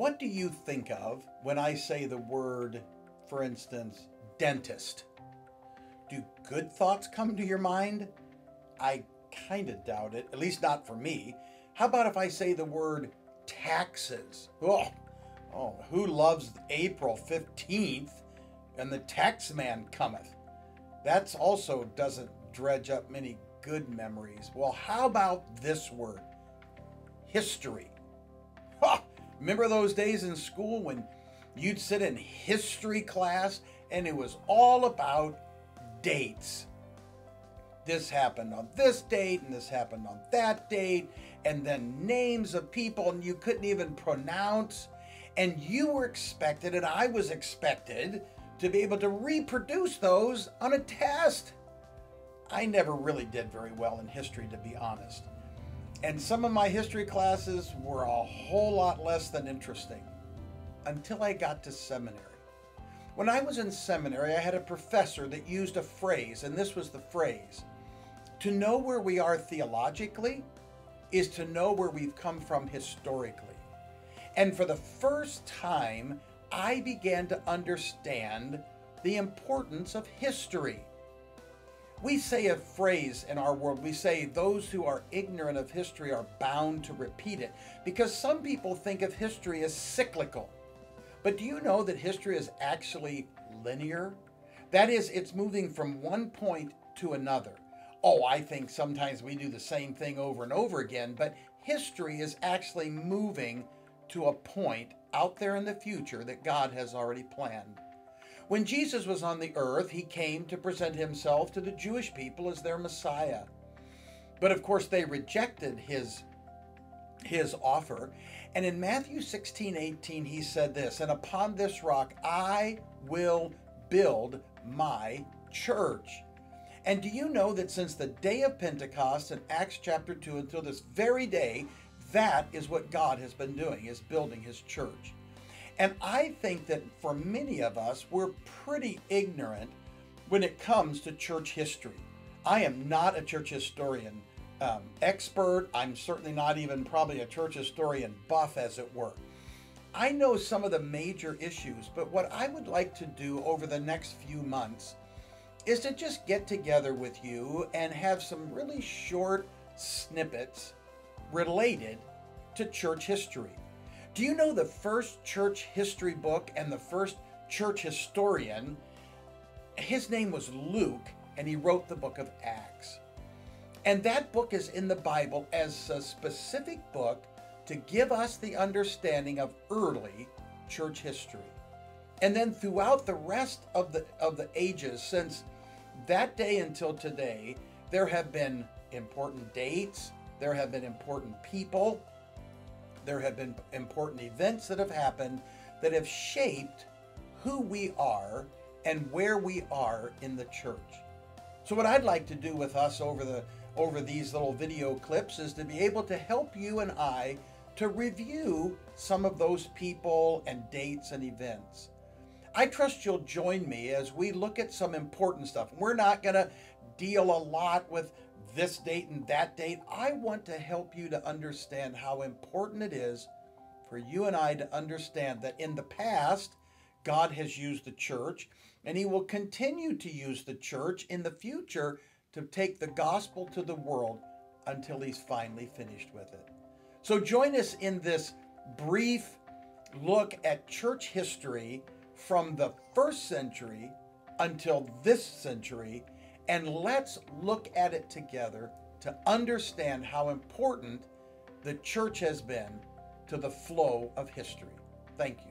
what do you think of when I say the word, for instance, dentist? Do good thoughts come to your mind? I kind of doubt it, at least not for me. How about if I say the word taxes? Oh, oh who loves April 15th and the tax man cometh? That's also doesn't dredge up many good memories. Well, how about this word? History. Remember those days in school when you'd sit in history class and it was all about dates? This happened on this date and this happened on that date, and then names of people and you couldn't even pronounce. And you were expected, and I was expected, to be able to reproduce those on a test. I never really did very well in history, to be honest. And some of my history classes were a whole lot less than interesting until I got to seminary. When I was in seminary, I had a professor that used a phrase, and this was the phrase To know where we are theologically is to know where we've come from historically. And for the first time, I began to understand the importance of history. We say a phrase in our world, we say, those who are ignorant of history are bound to repeat it, because some people think of history as cyclical. But do you know that history is actually linear? That is, it's moving from one point to another. Oh, I think sometimes we do the same thing over and over again, but history is actually moving to a point out there in the future that God has already planned. When Jesus was on the earth, he came to present himself to the Jewish people as their Messiah. But of course, they rejected his, his offer. And in Matthew 16 18, he said this And upon this rock I will build my church. And do you know that since the day of Pentecost in Acts chapter 2 until this very day, that is what God has been doing, is building his church. And I think that for many of us, we're pretty ignorant when it comes to church history. I am not a church historian um, expert. I'm certainly not even probably a church historian buff, as it were. I know some of the major issues, but what I would like to do over the next few months is to just get together with you and have some really short snippets related to church history. Do you know the first church history book and the first church historian? His name was Luke, and he wrote the book of Acts. And that book is in the Bible as a specific book to give us the understanding of early church history. And then throughout the rest of the of the ages since that day until today, there have been important dates, there have been important people, there have been important events that have happened that have shaped who we are and where we are in the church. So what I'd like to do with us over the over these little video clips is to be able to help you and I to review some of those people and dates and events. I trust you'll join me as we look at some important stuff. We're not going to deal a lot with this date and that date. I want to help you to understand how important it is for you and I to understand that in the past, God has used the church and he will continue to use the church in the future to take the gospel to the world until he's finally finished with it. So join us in this brief look at church history from the first century until this century and let's look at it together to understand how important the church has been to the flow of history. Thank you.